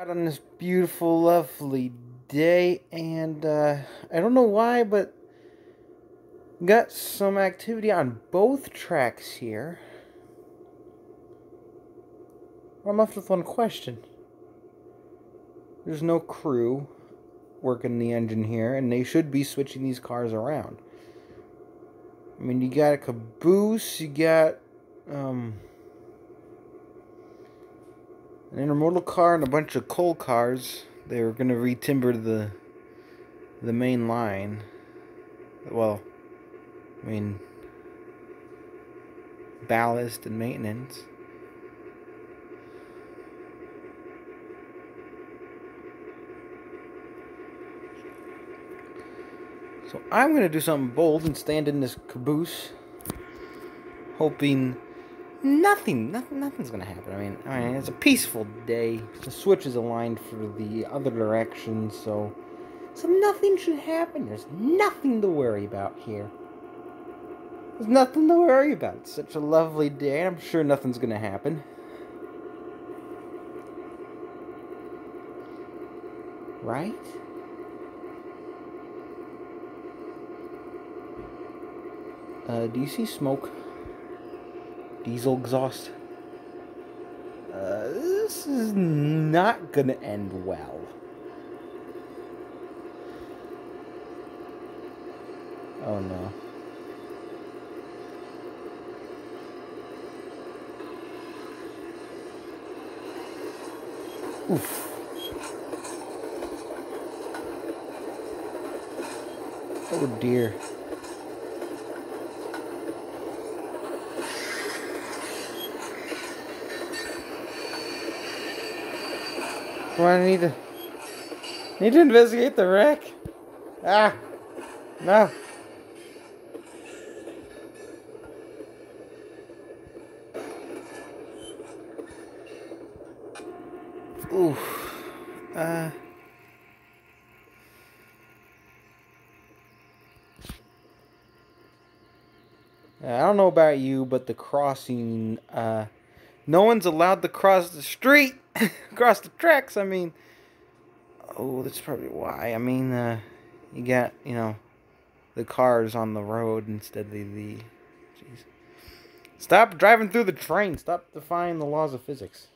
out on this beautiful, lovely day, and uh, I don't know why, but got some activity on both tracks here. I'm left with one question. There's no crew working the engine here, and they should be switching these cars around. I mean, you got a caboose, you got um, an intermodal car and a bunch of coal cars. They were going to retimber the the main line. Well, I mean, ballast and maintenance. So I'm going to do something bold and stand in this caboose, hoping nothing, nothing nothing's to happen. I mean, I mean, it's a peaceful day. The switch is aligned for the other direction, so so nothing should happen. There's nothing to worry about here. There's nothing to worry about. It's such a lovely day. I'm sure nothing's to happen. Right? Uh, do you see smoke? Diesel exhaust? Uh, this is not gonna end well. Oh no. Oof. Oh dear. Come I need to need to investigate the wreck. Ah, no. Oof. Uh. I don't know about you, but the crossing, uh, no one's allowed to cross the street, across the tracks. I mean, oh, that's probably why. I mean, uh, you got, you know, the cars on the road instead of the, the jeez. Stop driving through the train. Stop defying the laws of physics.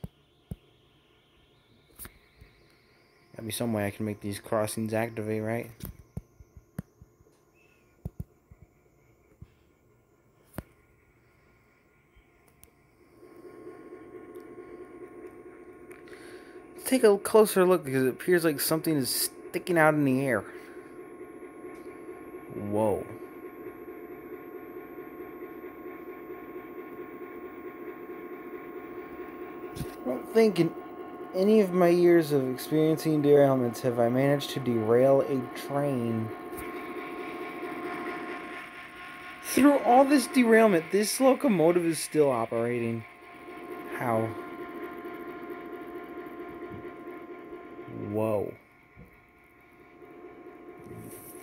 Gotta be some way I can make these crossings activate, right? Take a closer look because it appears like something is sticking out in the air. Whoa. I don't think in any of my years of experiencing derailments have I managed to derail a train. Through all this derailment, this locomotive is still operating. How? Whoa.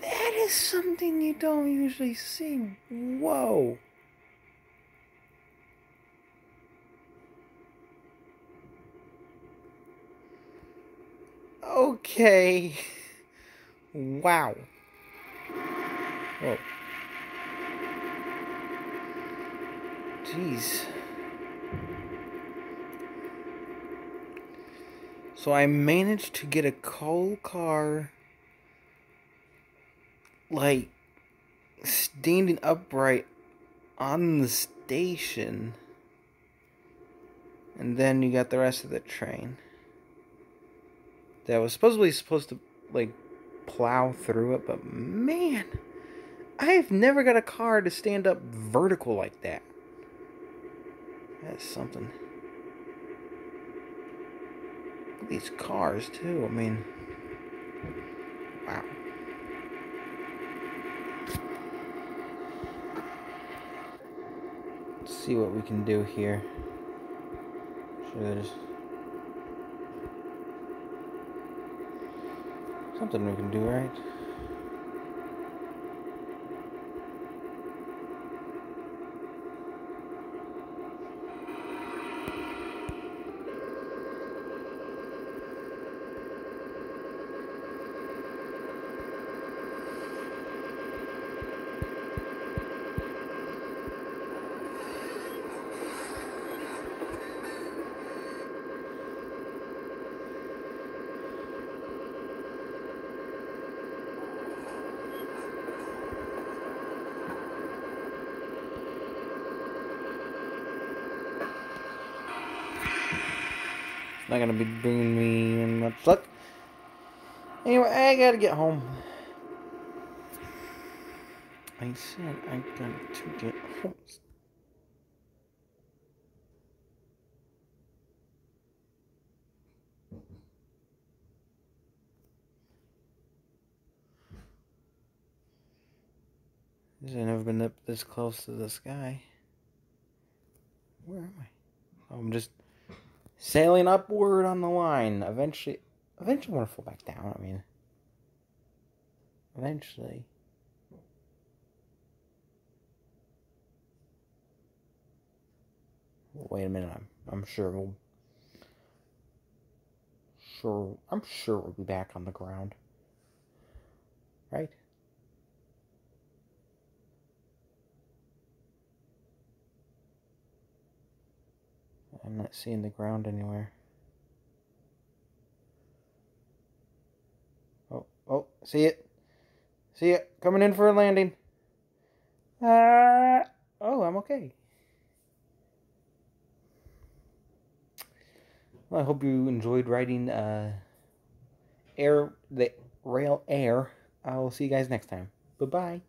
That is something you don't usually see. Whoa. Okay. Wow. Whoa. Jeez. So I managed to get a coal car like standing upright on the station. And then you got the rest of the train. That was supposedly supposed to like plow through it, but man, I've never got a car to stand up vertical like that. That's something these cars too. I mean, wow. Let's see what we can do here. There's something we can do, right? Not gonna be bringing me much luck. Anyway, I gotta get home. I said I got to get home. I've never been up this close to the sky. Where am I? I'm just sailing upward on the line. Eventually, eventually, want to fall back down. I mean, eventually. Wait a minute. I'm, I'm sure we'll. Sure, I'm sure we'll be back on the ground. Right? I'm not seeing the ground anywhere. Oh, oh, see it. See it. Coming in for a landing. Uh, oh, I'm okay. Well, I hope you enjoyed riding uh, air the rail air. I will see you guys next time. Bye bye.